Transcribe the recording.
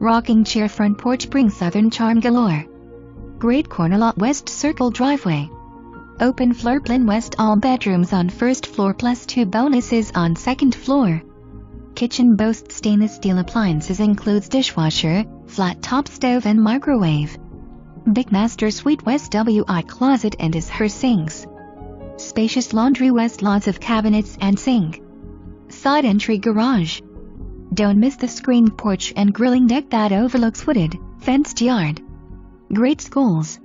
Rocking chair front porch brings southern charm galore. Great corner lot west circle driveway. Open floor plan west all bedrooms on first floor plus two bonuses on second floor. Kitchen boasts stainless steel appliances includes dishwasher, flat top stove and microwave. Big master suite west WI closet and is her sinks. Spacious laundry west lots of cabinets and sink. Side entry garage. Don't miss the screened porch and grilling deck that overlooks wooded, fenced yard. Great schools.